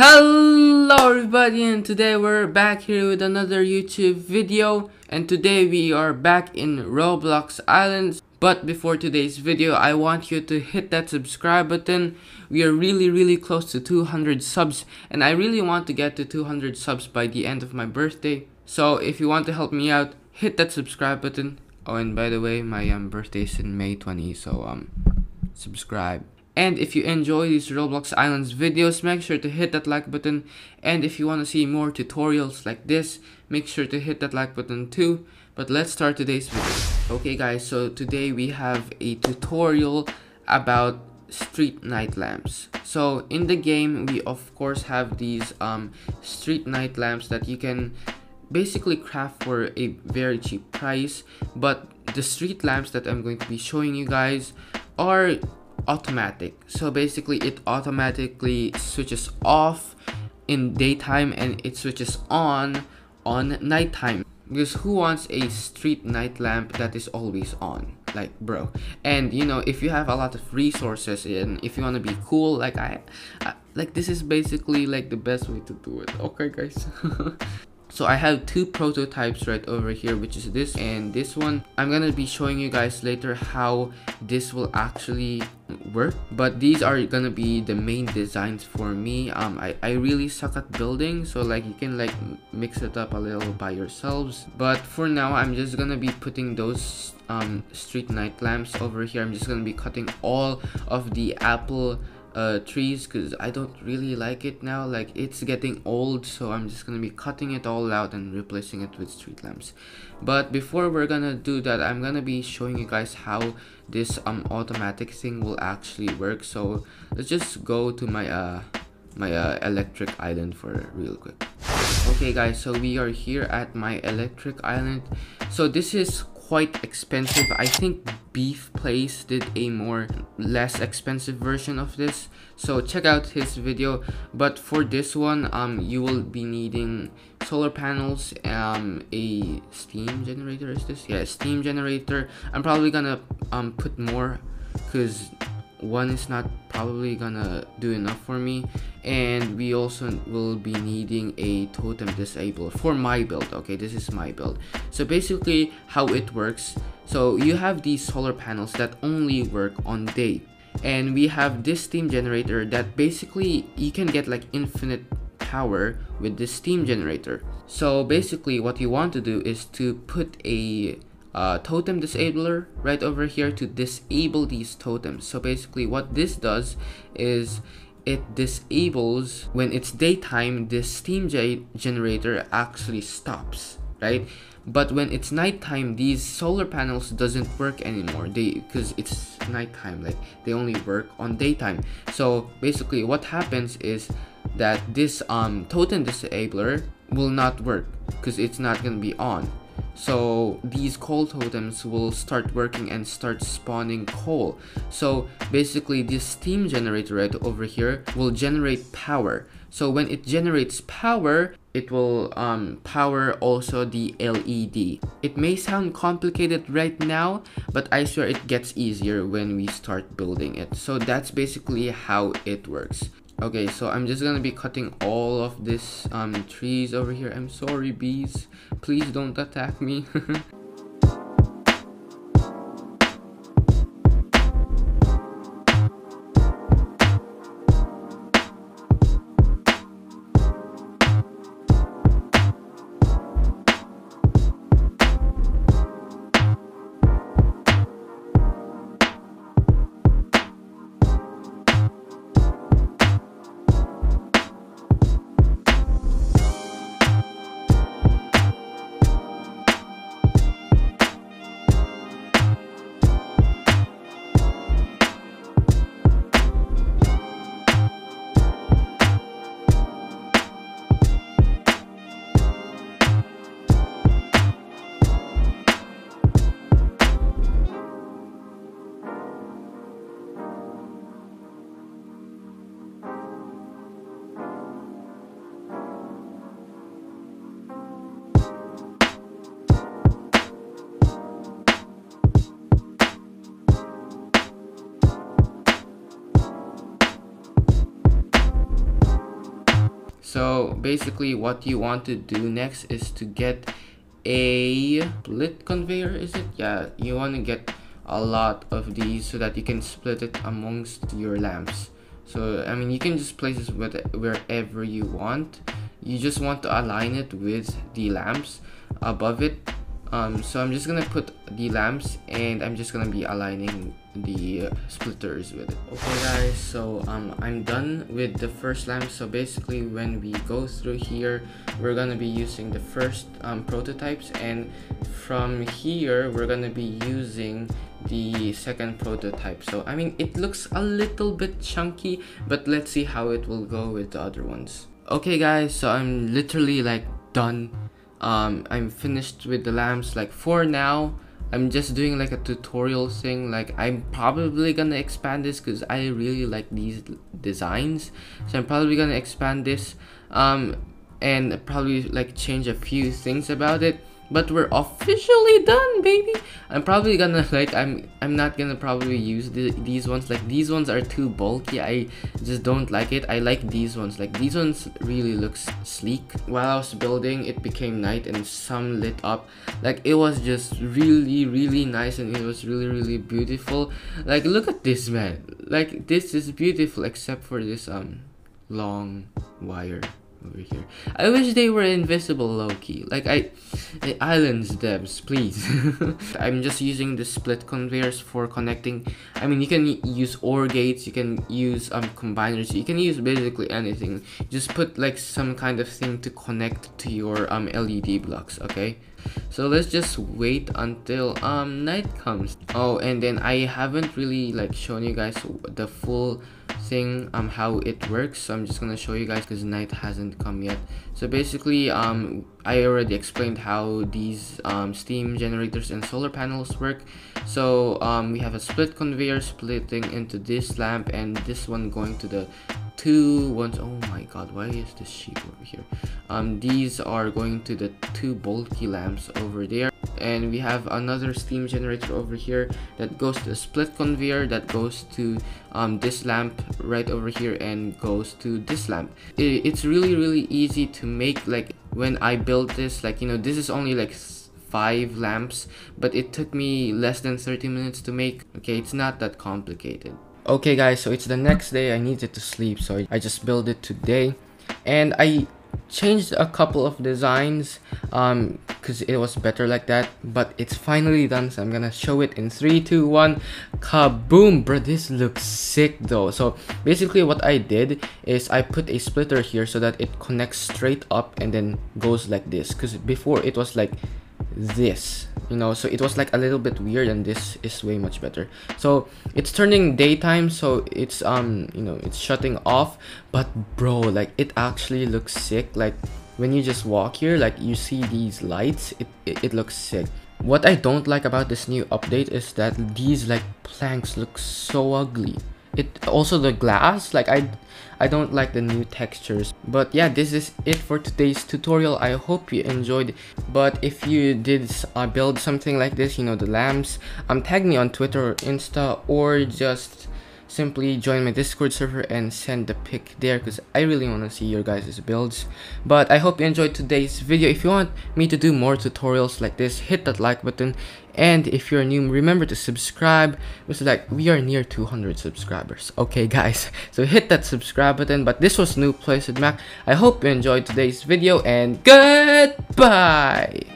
Hello everybody and today we're back here with another YouTube video. And today we are back in Roblox Islands. But before today's video I want you to hit that subscribe button. We are really really close to 200 subs. And I really want to get to 200 subs by the end of my birthday. So if you want to help me out hit that subscribe button. Oh and by the way my um, birthday is in May 20 so um subscribe and if you enjoy these Roblox Islands videos, make sure to hit that like button. And if you want to see more tutorials like this, make sure to hit that like button too. But let's start today's video. Okay guys, so today we have a tutorial about street night lamps. So in the game, we of course have these um, street night lamps that you can basically craft for a very cheap price. But the street lamps that I'm going to be showing you guys are automatic. So basically it automatically switches off in daytime and it switches on on nighttime. Because who wants a street night lamp that is always on? Like bro. And you know if you have a lot of resources and if you want to be cool like I, I like this is basically like the best way to do it. Okay guys so i have two prototypes right over here which is this and this one. I'm gonna be showing you guys later how this will actually work but these are gonna be the main designs for me. Um i i really suck at building so like you can like mix it up a little by yourselves. But for now i'm just gonna be putting those um street night lamps over here. I'm just gonna be cutting all of the apple uh, trees because I don't really like it now. Like it's getting old so I'm just gonna be cutting it all out and replacing it with street lamps. But before we're gonna do that I'm gonna be showing you guys how this um automatic thing will actually work. So let's just go to my uh my uh, electric island for real quick. Okay guys so we are here at my electric island. So this is quite expensive. I think Beef Place did a more less expensive version of this. So check out his video. But for this one, um, you will be needing solar panels, um, a steam generator is this? Yeah, steam generator. I'm probably gonna um put more because one is not probably gonna do enough for me and we also will be needing a totem disabler for my build okay? This is my build. So basically how it works so you have these solar panels that only work on day. And we have this steam generator that basically you can get like infinite power with this steam generator. So basically what you want to do is to put a uh, totem disabler right over here to disable these totems. So basically what this does is it disables when it's daytime this steam generator actually stops right? But when it's nighttime these solar panels doesn't work anymore. They because it's nighttime like they only work on daytime. So basically what happens is that this um totem disabler will not work because it's not gonna be on so these coal totems will start working and start spawning coal so basically this steam generator right over here will generate power so when it generates power it will um, power also the LED. It may sound complicated right now, but I swear it gets easier when we start building it. So that's basically how it works. Okay, so I'm just gonna be cutting all of this um, trees over here. I'm sorry, bees. Please don't attack me. So basically what you want to do next is to get a split conveyor, is it? Yeah, you want to get a lot of these so that you can split it amongst your lamps. So, I mean, you can just place this with wherever you want. You just want to align it with the lamps above it um, so I'm just gonna put the lamps and I'm just gonna be aligning the splitters with it. Okay guys so um, I'm done with the first lamp. So basically when we go through here we're gonna be using the first um, prototypes. And from here we're gonna be using the second prototype. So I mean it looks a little bit chunky but let's see how it will go with the other ones. Okay guys so I'm literally like done. Um, I'm finished with the lamps like for now I'm just doing like a tutorial thing like I'm probably gonna expand this because I really like these designs. So I'm probably gonna expand this um, and probably like change a few things about it but we're officially done baby. I'm probably gonna like i'm i'm not gonna probably use the, these ones. Like these ones are too bulky. I just don't like it. I like these ones. Like these ones really looks sleek. While i was building it became night and some lit up. Like it was just really really nice and it was really really beautiful. Like look at this man. Like this is beautiful except for this um long wire over here. I wish they were invisible low-key. Like I, islands devs, please. I'm just using the split conveyors for connecting. I mean, you can use OR gates, you can use um combiners, you can use basically anything. Just put like some kind of thing to connect to your um LED blocks, okay? So let's just wait until um night comes. Oh, and then I haven't really like shown you guys the full thing um how it works. So i'm just gonna show you guys because night hasn't come yet. So basically um i already explained how these um steam generators and solar panels work. So um we have a split conveyor splitting into this lamp and this one going to the two ones. Oh my god why is this sheep over here? Um these are going to the two bulky lamps over there and we have another steam generator over here that goes to a split conveyor that goes to um, this lamp right over here and goes to this lamp. It, it's really really easy to make like when I built this like you know this is only like five lamps but it took me less than 30 minutes to make. Okay it's not that complicated. Okay guys so it's the next day. I needed to sleep so I just built it today. And I changed a couple of designs um because it was better like that but it's finally done so i'm gonna show it in three two one. Kaboom! Bro this looks sick though. So basically what i did is i put a splitter here so that it connects straight up and then goes like this because before it was like this you know? So it was like a little bit weird and this is way much better. So it's turning daytime so it's um you know it's shutting off. But bro like it actually looks sick. Like when you just walk here like you see these lights it, it, it looks sick. What i don't like about this new update is that these like planks look so ugly it also the glass like i i don't like the new textures. But yeah this is it for today's tutorial. I hope you enjoyed. But if you did uh, build something like this you know the lamps um tag me on twitter or insta or just simply join my discord server and send the pic there because i really want to see your guys builds. But i hope you enjoyed today's video. If you want me to do more tutorials like this hit that like button. And if you're new remember to subscribe. Because like we are near 200 subscribers. Okay guys. So hit that subscribe button. But this was noob plays with mac. I hope you enjoyed today's video and goodbye